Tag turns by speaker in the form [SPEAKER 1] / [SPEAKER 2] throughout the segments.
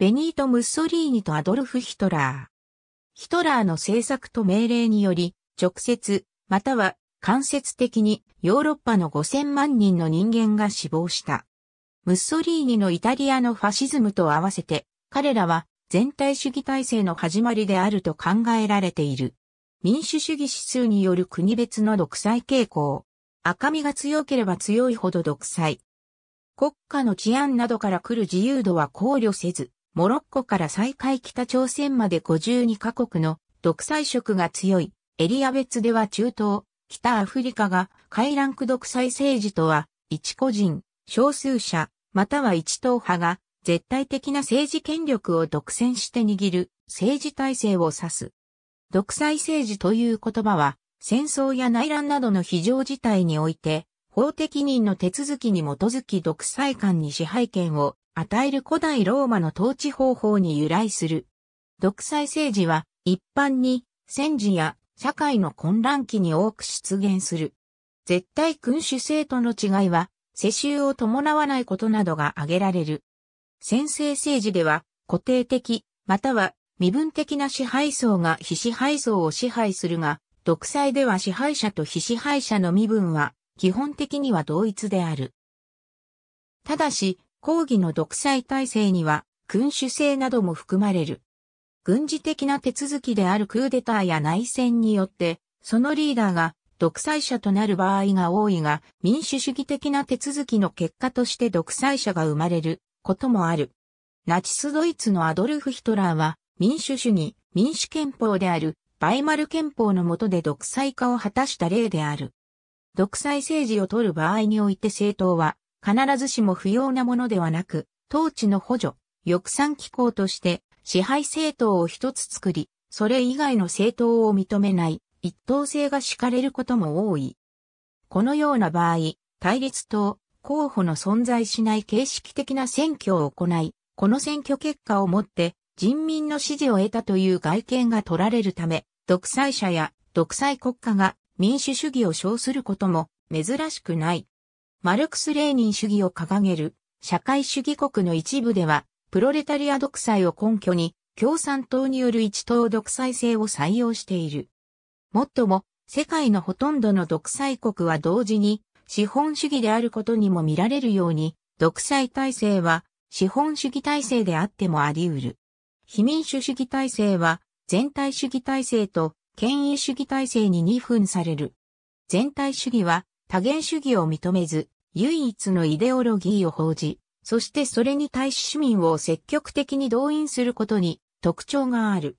[SPEAKER 1] ベニート・ムッソリーニとアドルフ・ヒトラー。ヒトラーの政策と命令により、直接、または間接的にヨーロッパの5000万人の人間が死亡した。ムッソリーニのイタリアのファシズムと合わせて、彼らは全体主義体制の始まりであると考えられている。民主主義指数による国別の独裁傾向。赤みが強ければ強いほど独裁。国家の治安などから来る自由度は考慮せず、モロッコから再開北朝鮮まで52カ国の独裁色が強い。エリア別では中東、北アフリカが海ランク独裁政治とは、一個人、少数者、または一党派が絶対的な政治権力を独占して握る政治体制を指す。独裁政治という言葉は、戦争や内乱などの非常事態において、法的任の手続きに基づき独裁官に支配権を与える古代ローマの統治方法に由来する。独裁政治は一般に戦時や社会の混乱期に多く出現する。絶対君主制との違いは世襲を伴わないことなどが挙げられる。先制政治では固定的、または身分的な支配層が非支配層を支配するが、独裁では支配者と非支配者の身分は基本的には同一である。ただし、抗議の独裁体制には君主制なども含まれる。軍事的な手続きであるクーデターや内戦によって、そのリーダーが独裁者となる場合が多いが、民主主義的な手続きの結果として独裁者が生まれることもある。ナチスドイツのアドルフ・ヒトラーは民主主義、民主憲法であるバイマル憲法の下で独裁化を果たした例である。独裁政治を取る場合において政党は必ずしも不要なものではなく、統治の補助、抑散機構として支配政党を一つ作り、それ以外の政党を認めない一党制が敷かれることも多い。このような場合、対立党、候補の存在しない形式的な選挙を行い、この選挙結果をもって人民の支持を得たという外見が取られるため、独裁者や独裁国家が民主主義を称することも珍しくない。マルクス・レーニン主義を掲げる社会主義国の一部ではプロレタリア独裁を根拠に、共産党による一党独裁制を採用している。もっとも、世界のほとんどの独裁国は同時に、資本主義であることにも見られるように、独裁体制は資本主義体制であってもあり得る。非民主主義体制は全体主義体制と権威主義体制に二分される。全体主義は多元主義を認めず、唯一のイデオロギーを報じ、そしてそれに対し市民を積極的に動員することに特徴がある。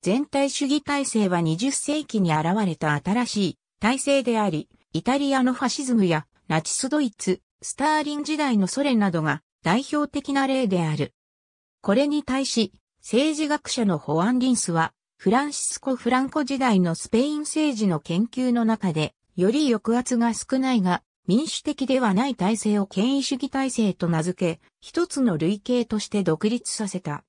[SPEAKER 1] 全体主義体制は20世紀に現れた新しい体制であり、イタリアのファシズムやナチスドイツ、スターリン時代のソ連などが代表的な例である。これに対し、政治学者のホアン・リンスは、フランシスコ・フランコ時代のスペイン政治の研究の中で、より抑圧が少ないが、民主的ではない体制を権威主義体制と名付け、一つの類型として独立させた。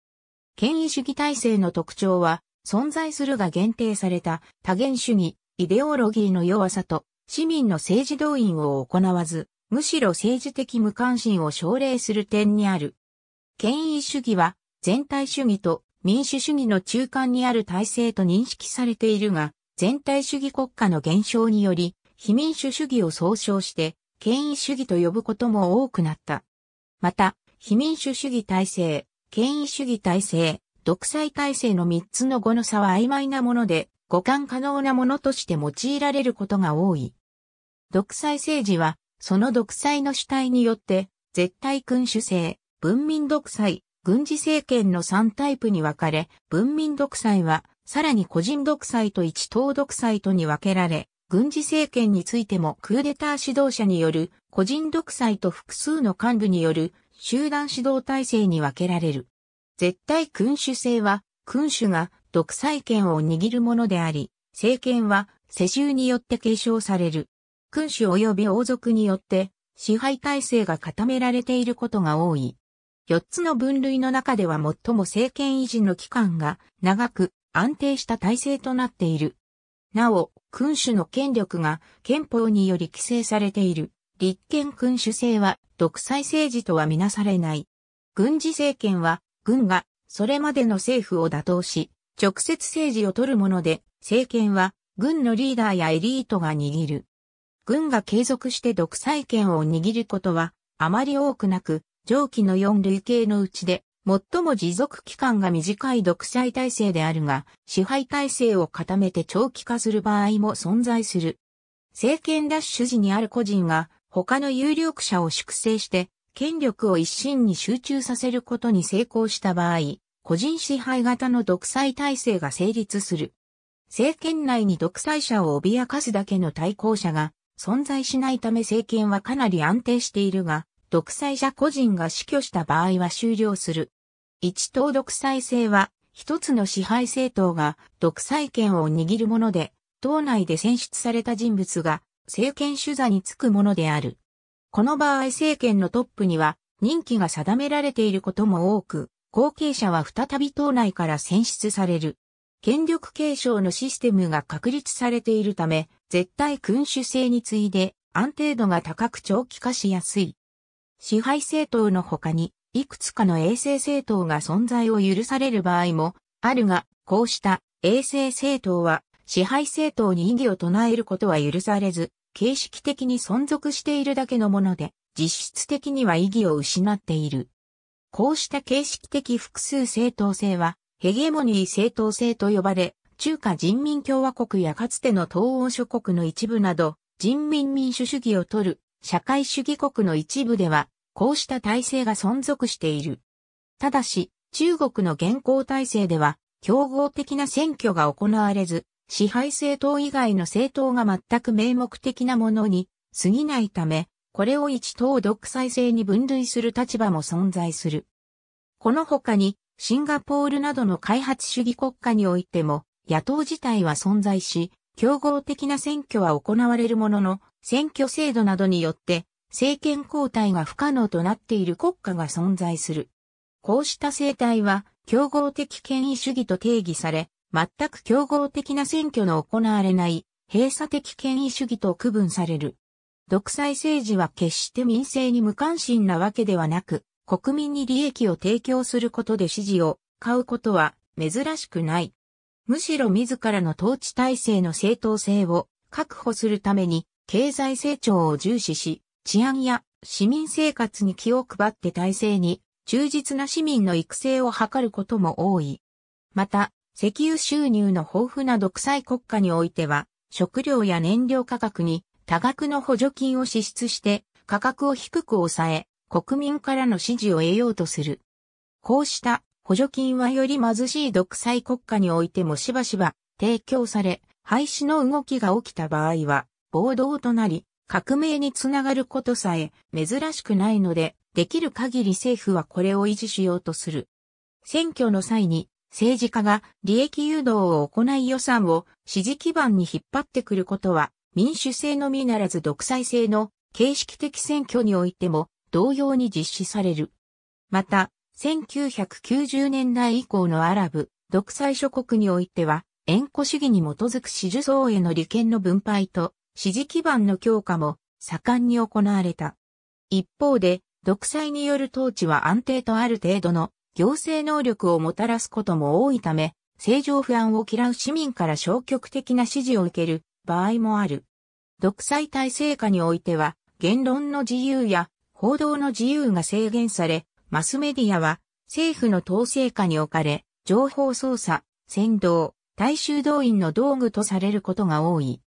[SPEAKER 1] 権威主義体制の特徴は、存在するが限定された多元主義、イデオロギーの弱さと、市民の政治動員を行わず、むしろ政治的無関心を奨励する点にある。権威主義は、全体主義と民主主義の中間にある体制と認識されているが、全体主義国家の減少により、非民主主義を総称して、権威主義と呼ぶことも多くなった。また、非民主主義体制、権威主義体制、独裁体制の三つの語の差は曖昧なもので、互換可能なものとして用いられることが多い。独裁政治は、その独裁の主体によって、絶対君主制、文民独裁、軍事政権の3タイプに分かれ、文民独裁は、さらに個人独裁と一党独裁とに分けられ、軍事政権についてもクーデター指導者による個人独裁と複数の幹部による集団指導体制に分けられる。絶対君主制は君主が独裁権を握るものであり、政権は世襲によって継承される。君主及び王族によって支配体制が固められていることが多い。四つの分類の中では最も政権維持の期間が長く安定した体制となっている。なお、君主の権力が憲法により規制されている立憲君主制は独裁政治とはみなされない。軍事政権は軍がそれまでの政府を打倒し、直接政治を取るもので、政権は軍のリーダーやエリートが握る。軍が継続して独裁権を握ることはあまり多くなく、上記の4類型のうちで最も持続期間が短い独裁体制であるが、支配体制を固めて長期化する場合も存在する。政権奪取時にある個人が他の有力者を粛清して権力を一身に集中させることに成功した場合、個人支配型の独裁体制が成立する。政権内に独裁者を脅かすだけの対抗者が存在しないため政権はかなり安定しているが、独裁者個人が死去した場合は終了する。一党独裁制は、一つの支配政党が独裁権を握るもので、党内で選出された人物が政権主座につくものである。この場合政権のトップには任期が定められていることも多く、後継者は再び党内から選出される。権力継承のシステムが確立されているため、絶対君主制に次いで安定度が高く長期化しやすい。支配政党の他にいくつかの衛星政党が存在を許される場合もあるが、こうした衛星政党は支配政党に異議を唱えることは許されず、形式的に存続しているだけのもので、実質的には意義を失っている。こうした形式的複数政党制は、ヘゲモニー政党制と呼ばれ、中華人民共和国やかつての東欧諸国の一部など、人民民主主義を取る社会主義国の一部では、こうした体制が存続している。ただし、中国の現行体制では、競合的な選挙が行われず、支配政党以外の政党が全く名目的なものに過ぎないため、これを一党独裁制に分類する立場も存在する。この他に、シンガポールなどの開発主義国家においても、野党自体は存在し、競合的な選挙は行われるものの、選挙制度などによって政権交代が不可能となっている国家が存在する。こうした生態は、競合的権威主義と定義され、全く競合的な選挙の行われない閉鎖的権威主義と区分される。独裁政治は決して民政に無関心なわけではなく、国民に利益を提供することで支持を買うことは珍しくない。むしろ自らの統治体制の正当性を確保するために経済成長を重視し、治安や市民生活に気を配って体制に忠実な市民の育成を図ることも多い。また、石油収入の豊富な独裁国家においては、食料や燃料価格に多額の補助金を支出して価格を低く抑え、国民からの支持を得ようとする。こうした補助金はより貧しい独裁国家においてもしばしば提供され、廃止の動きが起きた場合は暴動となり、革命につながることさえ珍しくないので、できる限り政府はこれを維持しようとする。選挙の際に政治家が利益誘導を行い予算を支持基盤に引っ張ってくることは民主制のみならず独裁制の形式的選挙においても同様に実施される。また、1990年代以降のアラブ、独裁諸国においては、円弧主義に基づく支持層への利権の分配と支持基盤の強化も盛んに行われた。一方で、独裁による統治は安定とある程度の行政能力をもたらすことも多いため、政情不安を嫌う市民から消極的な支持を受ける場合もある。独裁体制下においては、言論の自由や報道の自由が制限され、マスメディアは政府の統制下に置かれ、情報操作、先導、大衆動員の道具とされることが多い。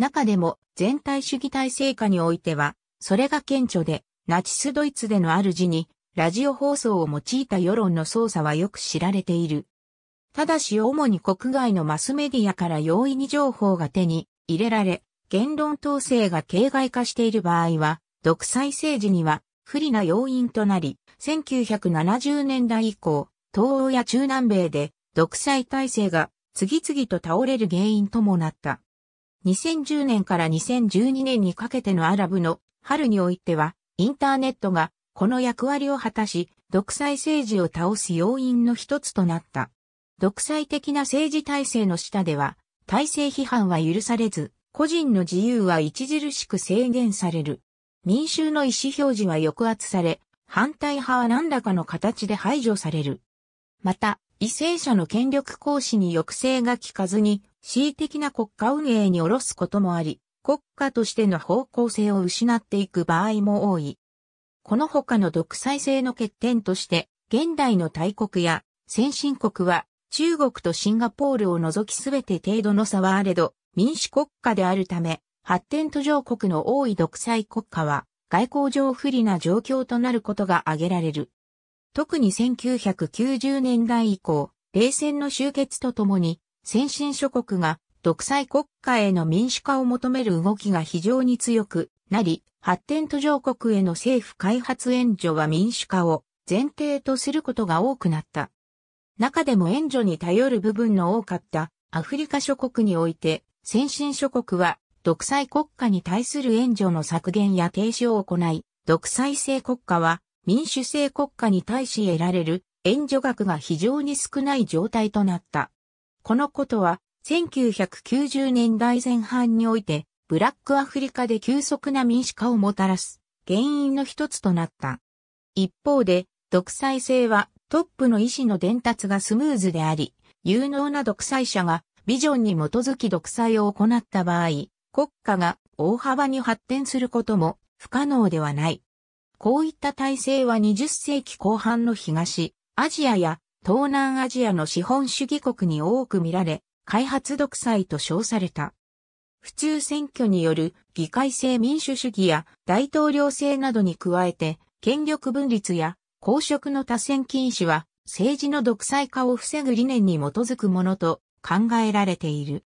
[SPEAKER 1] 中でも全体主義体制下においては、それが顕著で、ナチスドイツでの主に、ラジオ放送を用いた世論の操作はよく知られている。ただし主に国外のマスメディアから容易に情報が手に入れられ、言論統制が形骸化している場合は、独裁政治には不利な要因となり、1970年代以降、東欧や中南米で独裁体制が次々と倒れる原因ともなった。2010年から2012年にかけてのアラブの春においては、インターネットがこの役割を果たし、独裁政治を倒す要因の一つとなった。独裁的な政治体制の下では、体制批判は許されず、個人の自由は著しく制限される。民衆の意思表示は抑圧され、反対派は何らかの形で排除される。また、為政者の権力行使に抑制が効かずに、恣意的な国家運営に下ろすこともあり、国家としての方向性を失っていく場合も多い。この他の独裁性の欠点として、現代の大国や先進国は中国とシンガポールを除きすべて程度の差はあれど、民主国家であるため、発展途上国の多い独裁国家は、外交上不利な状況となることが挙げられる。特に1990年代以降、冷戦の終結とともに、先進諸国が独裁国家への民主化を求める動きが非常に強くなり、発展途上国への政府開発援助は民主化を前提とすることが多くなった。中でも援助に頼る部分の多かったアフリカ諸国において、先進諸国は独裁国家に対する援助の削減や停止を行い、独裁制国家は民主制国家に対し得られる援助額が非常に少ない状態となった。このことは1990年代前半においてブラックアフリカで急速な民主化をもたらす原因の一つとなった。一方で独裁制はトップの意思の伝達がスムーズであり、有能な独裁者がビジョンに基づき独裁を行った場合、国家が大幅に発展することも不可能ではない。こういった体制は20世紀後半の東、アジアや東南アジアの資本主義国に多く見られ、開発独裁と称された。普通選挙による議会制民主主義や大統領制などに加えて、権力分立や公職の多選禁止は政治の独裁化を防ぐ理念に基づくものと考えられている。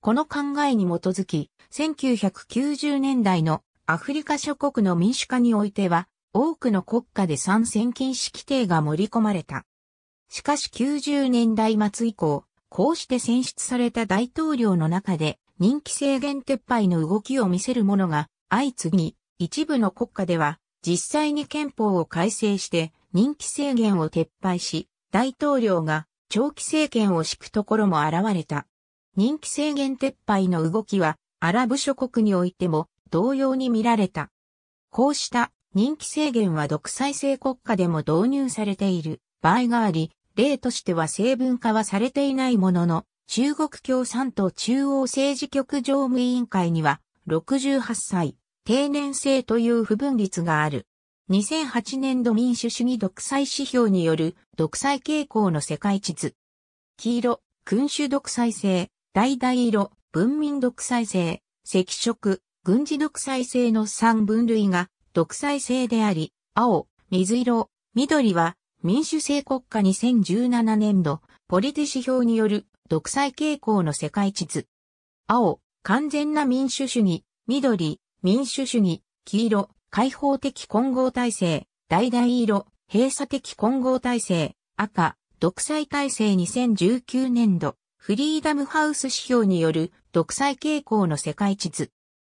[SPEAKER 1] この考えに基づき、1990年代のアフリカ諸国の民主化においては、多くの国家で参戦禁止規定が盛り込まれた。しかし90年代末以降、こうして選出された大統領の中で人気制限撤廃の動きを見せるものが相次ぎ、一部の国家では実際に憲法を改正して任期制限を撤廃し、大統領が長期政権を敷くところも現れた。任期制限撤廃の動きはアラブ諸国においても同様に見られた。こうした任期制限は独裁制国家でも導入されている場合があり、例としては成分化はされていないものの、中国共産党中央政治局常務委員会には68歳、定年制という不分率がある。2008年度民主主義独裁指標による独裁傾向の世界地図。黄色、君主独裁制、橙色、文民独裁制、赤色、軍事独裁制の3分類が独裁制であり、青、水色、緑は民主制国家2017年度ポリティ指標による独裁傾向の世界地図。青、完全な民主主義、緑、民主主義、黄色、開放的混合体制、橙色、閉鎖的混合体制、赤、独裁体制2019年度、フリーダムハウス指標による独裁傾向の世界地図。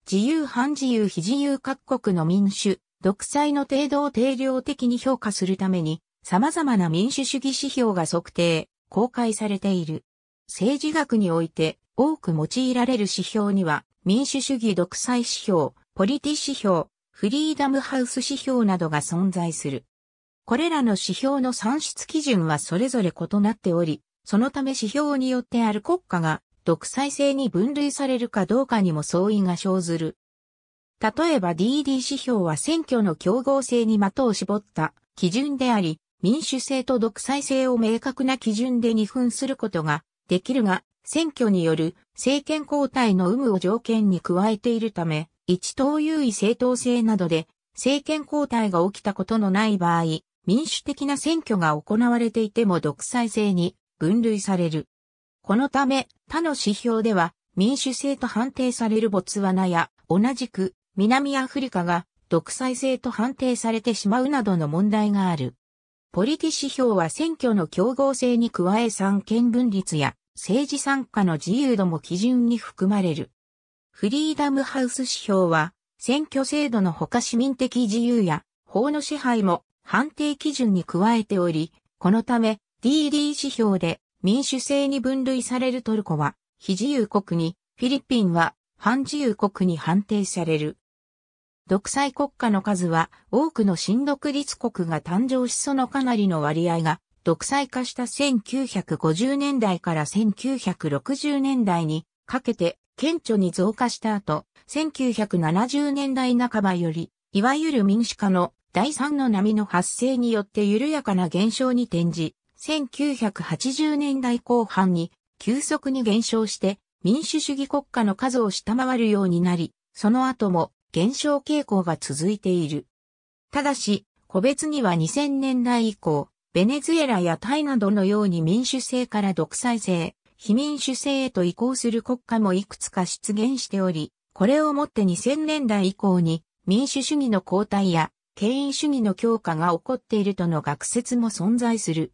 [SPEAKER 1] 自由反自由非自由各国の民主、独裁の程度を定量的に評価するために、様々な民主主義指標が測定、公開されている。政治学において多く用いられる指標には、民主主義独裁指標、ポリティ指標、フリーダムハウス指標などが存在する。これらの指標の算出基準はそれぞれ異なっており、そのため指標によってある国家が独裁制に分類されるかどうかにも相違が生ずる。例えば DD 指標は選挙の競合性に的を絞った基準であり、民主制と独裁制を明確な基準で二分することができるが、選挙による政権交代の有無を条件に加えているため、一党優位正当性などで政権交代が起きたことのない場合、民主的な選挙が行われていても独裁制に分類される。このため、他の指標では民主制と判定されるボツワナや同じく南アフリカが独裁制と判定されてしまうなどの問題がある。ポリティ指標は選挙の競合性に加え三権分立や政治参加の自由度も基準に含まれる。フリーダムハウス指標は選挙制度のほか市民的自由や法の支配も判定基準に加えており、このため DD 指標で民主制に分類されるトルコは非自由国に、フィリピンは反自由国に判定される。独裁国家の数は多くの新独立国が誕生しそのかなりの割合が独裁化した1950年代から1960年代にかけて顕著に増加した後、1970年代半ばより、いわゆる民主化の第三の波の発生によって緩やかな減少に転じ、1980年代後半に急速に減少して民主主義国家の数を下回るようになり、その後も減少傾向が続いている。ただし、個別には2000年代以降、ベネズエラやタイなどのように民主制から独裁制、非民主制へと移行する国家もいくつか出現しており、これをもって2000年代以降に民主主義の後退や権威主義の強化が起こっているとの学説も存在する。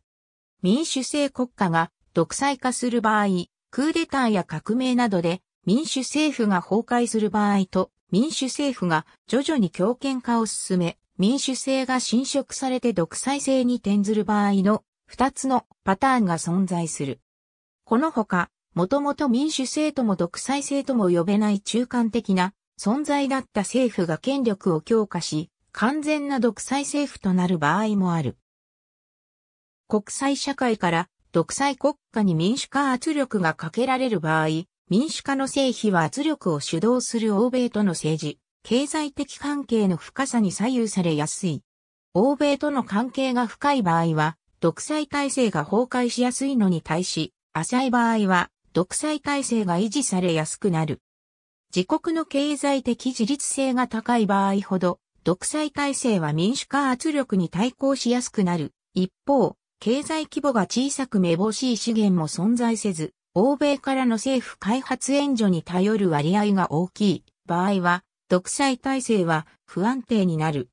[SPEAKER 1] 民主制国家が独裁化する場合、クーデターや革命などで民主政府が崩壊する場合と民主政府が徐々に強権化を進め、民主制が侵食されて独裁制に転ずる場合の二つのパターンが存在する。このほか、もともと民主制とも独裁制とも呼べない中間的な存在だった政府が権力を強化し、完全な独裁政府となる場合もある。国際社会から独裁国家に民主化圧力がかけられる場合、民主化の成否は圧力を主導する欧米との政治、経済的関係の深さに左右されやすい。欧米との関係が深い場合は、独裁体制が崩壊しやすいのに対し、浅い場合は、独裁体制が維持されやすくなる。自国の経済的自立性が高い場合ほど、独裁体制は民主化圧力に対抗しやすくなる。一方、経済規模が小さくめぼしい資源も存在せず、欧米からの政府開発援助に頼る割合が大きい場合は、独裁体制は不安定になる。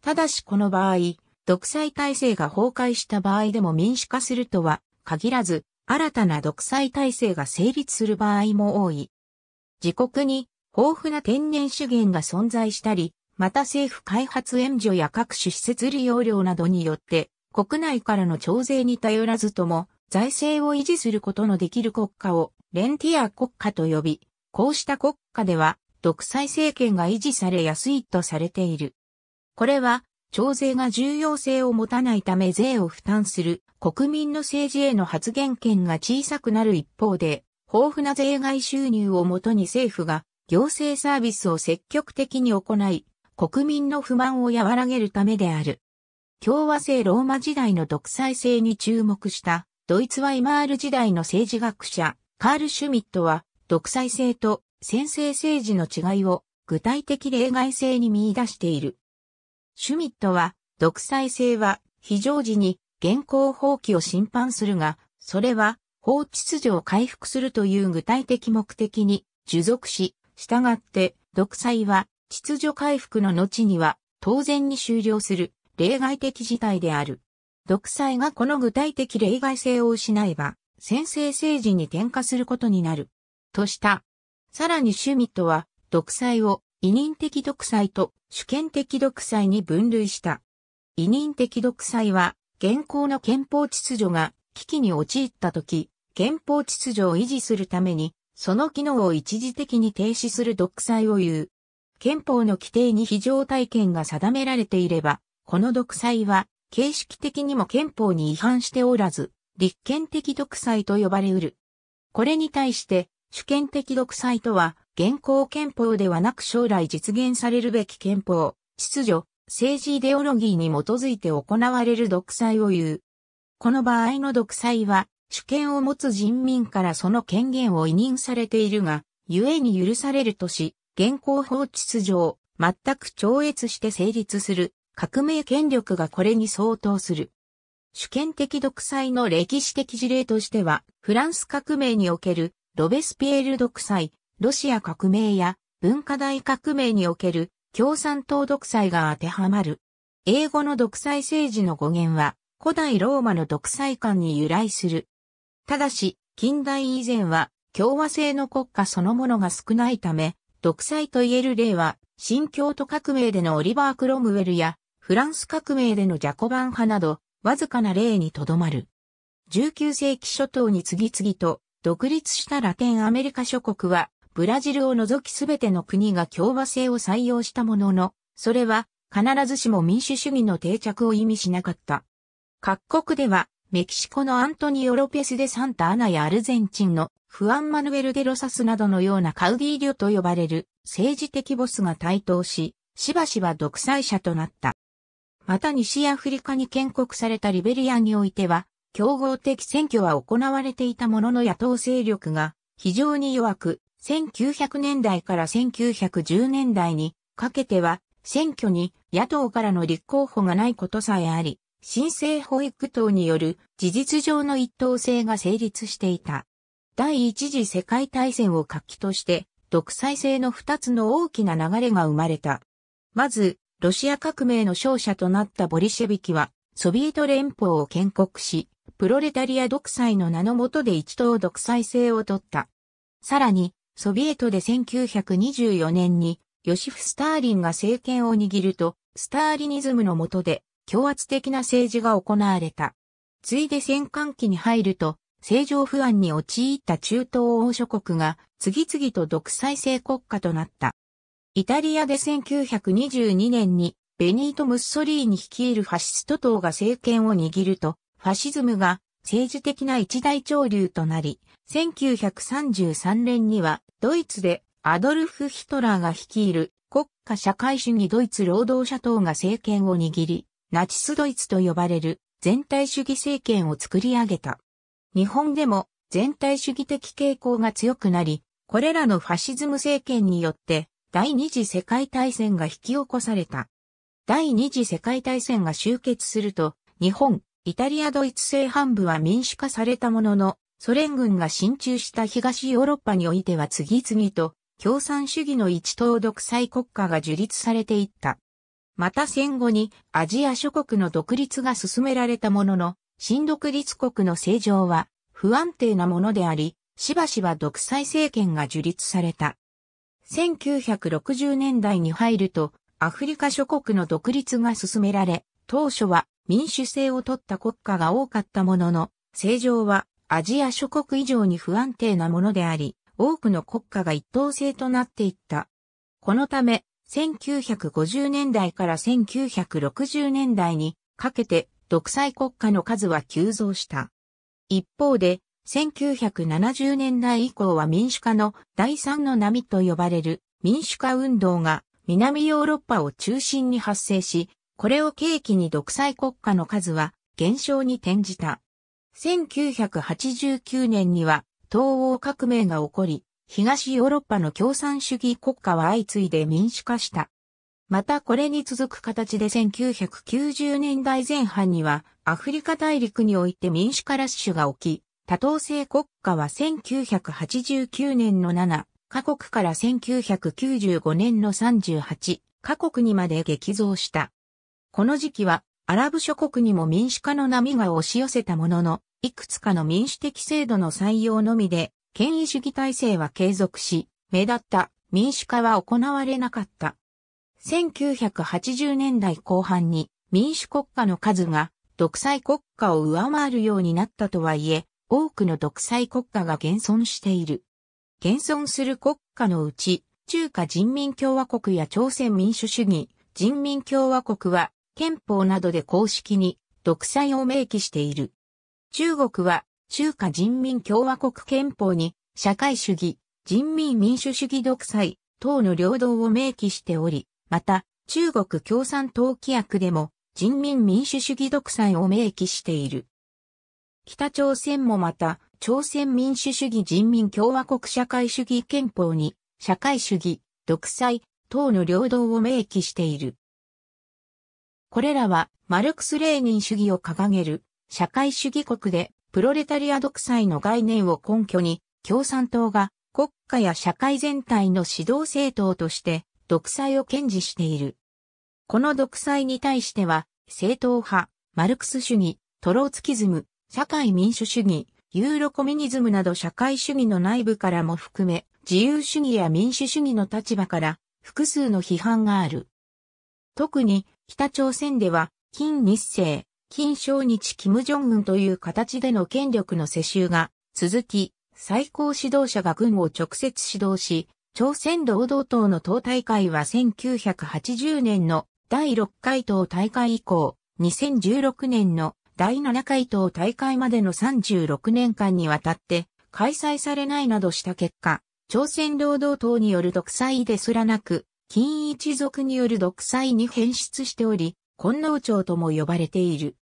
[SPEAKER 1] ただしこの場合、独裁体制が崩壊した場合でも民主化するとは限らず、新たな独裁体制が成立する場合も多い。自国に豊富な天然資源が存在したり、また政府開発援助や各種施設利用料などによって国内からの徴税に頼らずとも財政を維持することのできる国家をレンティア国家と呼び、こうした国家では独裁政権が維持されやすいとされている。これは、徴税が重要性を持たないため税を負担する国民の政治への発言権が小さくなる一方で、豊富な税外収入をもとに政府が行政サービスを積極的に行い、国民の不満を和らげるためである。共和制ローマ時代の独裁制に注目したドイツワイマール時代の政治学者カール・シュミットは独裁制と先制政治の違いを具体的例外性に見出している。シュミットは、独裁制は非常時に現行放棄を審判するが、それは法秩序を回復するという具体的目的に従属し、従って独裁は秩序回復の後には当然に終了する例外的事態である。独裁がこの具体的例外性を失えば、先制政治に転化することになる。としたさらにシュミットは、独裁を委任的独裁と主権的独裁に分類した。委任的独裁は、現行の憲法秩序が危機に陥った時、憲法秩序を維持するために、その機能を一時的に停止する独裁を言う。憲法の規定に非常体験が定められていれば、この独裁は、形式的にも憲法に違反しておらず、立憲的独裁と呼ばれうる。これに対して、主権的独裁とは、現行憲法ではなく将来実現されるべき憲法、秩序、政治イデオロギーに基づいて行われる独裁を言う。この場合の独裁は、主権を持つ人民からその権限を委任されているが、故に許されるとし、現行法秩序を全く超越して成立する革命権力がこれに相当する。主権的独裁の歴史的事例としては、フランス革命におけるロベスピエール独裁、ロシア革命や文化大革命における共産党独裁が当てはまる。英語の独裁政治の語源は古代ローマの独裁観に由来する。ただし、近代以前は共和制の国家そのものが少ないため、独裁と言える例は、新京都革命でのオリバー・クロムウェルや、フランス革命でのジャコバン派など、わずかな例にとどまる。19世紀初頭に次々と独立したラテンアメリカ諸国は、ブラジルを除きすべての国が共和制を採用したものの、それは必ずしも民主主義の定着を意味しなかった。各国ではメキシコのアントニオ・ロペス・デ・サンタ・アナやアルゼンチンのフアン・マヌエル・デ・ロサスなどのようなカウディリョと呼ばれる政治的ボスが台頭し、しばしば独裁者となった。また西アフリカに建国されたリベリアにおいては、競合的選挙は行われていたものの野党勢力が非常に弱く、1900年代から1910年代にかけては選挙に野党からの立候補がないことさえあり、新生保育党による事実上の一党制が成立していた。第一次世界大戦を活気として、独裁制の二つの大きな流れが生まれた。まず、ロシア革命の勝者となったボリシェビキは、ソビエト連邦を建国し、プロレタリア独裁の名の下で一党独裁制を取った。さらに、ソビエトで1924年にヨシフ・スターリンが政権を握ると、スターリニズムの下で強圧的な政治が行われた。ついで戦艦期に入ると、政情不安に陥った中東欧諸国が次々と独裁制国家となった。イタリアで1922年にベニート・ムッソリーニ率いるファシスト党が政権を握ると、ファシズムが政治的な一大潮流となり、1933年にはドイツでアドルフ・ヒトラーが率いる国家社会主義ドイツ労働者党が政権を握り、ナチスドイツと呼ばれる全体主義政権を作り上げた。日本でも全体主義的傾向が強くなり、これらのファシズム政権によって第二次世界大戦が引き起こされた。第二次世界大戦が終結すると、日本、イタリアドイツ製半部は民主化されたものの、ソ連軍が進駐した東ヨーロッパにおいては次々と共産主義の一党独裁国家が樹立されていった。また戦後にアジア諸国の独立が進められたものの、新独立国の政情は不安定なものであり、しばしば独裁政権が樹立された。1960年代に入ると、アフリカ諸国の独立が進められ、当初は民主制を取った国家が多かったものの、政情はアジア諸国以上に不安定なものであり、多くの国家が一等制となっていった。このため、1950年代から1960年代にかけて独裁国家の数は急増した。一方で、1970年代以降は民主化の第三の波と呼ばれる民主化運動が南ヨーロッパを中心に発生し、これを契機に独裁国家の数は減少に転じた。1989年には東欧革命が起こり、東ヨーロッパの共産主義国家は相次いで民主化した。またこれに続く形で1990年代前半にはアフリカ大陸において民主化ラッシュが起き、多党制国家は1989年の7カ国から1995年の38カ国にまで激増した。この時期はアラブ諸国にも民主化の波が押し寄せたものの、いくつかの民主的制度の採用のみで、権威主義体制は継続し、目立った民主化は行われなかった。1980年代後半に民主国家の数が独裁国家を上回るようになったとはいえ、多くの独裁国家が現存している。現存する国家のうち、中華人民共和国や朝鮮民主主義、人民共和国は憲法などで公式に独裁を明記している。中国は中華人民共和国憲法に社会主義、人民民主主義独裁等の領土を明記しており、また中国共産党規約でも人民民主主義独裁を明記している。北朝鮮もまた朝鮮民主主義人民共和国社会主義憲法に社会主義、独裁等の領土を明記している。これらはマルクス・レーニン主義を掲げる社会主義国でプロレタリア独裁の概念を根拠に共産党が国家や社会全体の指導政党として独裁を堅持している。この独裁に対しては正統派、マルクス主義、トローツキズム、社会民主主義、ユーロコミュニズムなど社会主義の内部からも含め自由主義や民主主義の立場から複数の批判がある。特に北朝鮮では、金日成、金正日金正恩という形での権力の世襲が続き、最高指導者が軍を直接指導し、朝鮮労働党の党大会は1980年の第6回党大会以降、2016年の第7回党大会までの36年間にわたって開催されないなどした結果、朝鮮労働党による独裁ですらなく、金一族による独裁に変質しており、金王朝とも呼ばれている。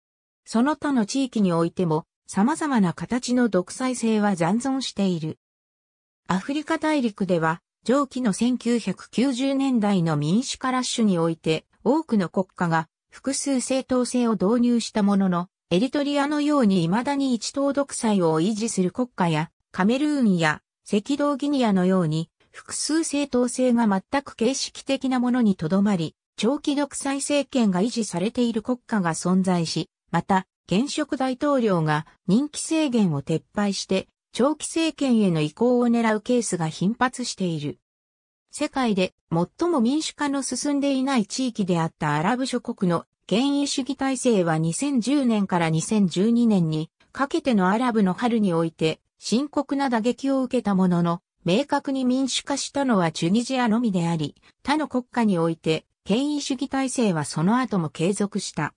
[SPEAKER 1] その他の地域においても、様々な形の独裁性は残存している。アフリカ大陸では、上記の1990年代の民主化ラッシュにおいて、多くの国家が複数政党制を導入したものの、エリトリアのように未だに一党独裁を維持する国家や、カメルーンや赤道ギニアのように複数政党制が全く形式的なものにとどまり、長期独裁政権が維持されている国家が存在し、また、現職大統領が任期制限を撤廃して、長期政権への移行を狙うケースが頻発している。世界で最も民主化の進んでいない地域であったアラブ諸国の権威主義体制は2010年から2012年にかけてのアラブの春において深刻な打撃を受けたものの、明確に民主化したのはチュニジアのみであり、他の国家において、権威主義体制はその後も継続した。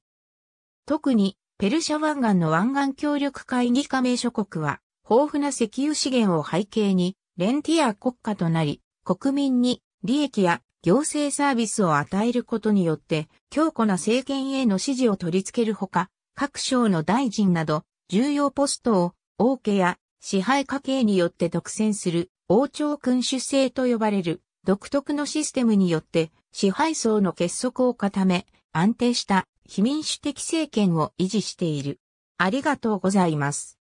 [SPEAKER 1] 特に、ペルシャ湾岸の湾岸協力会議加盟諸国は、豊富な石油資源を背景に、レンティア国家となり、国民に利益や行政サービスを与えることによって、強固な政権への支持を取り付けるほか、各省の大臣など、重要ポストを、王家や支配家系によって独占する王朝君主制と呼ばれる独特のシステムによって支配層の結束を固め安定した非民主的政権を維持している。ありがとうございます。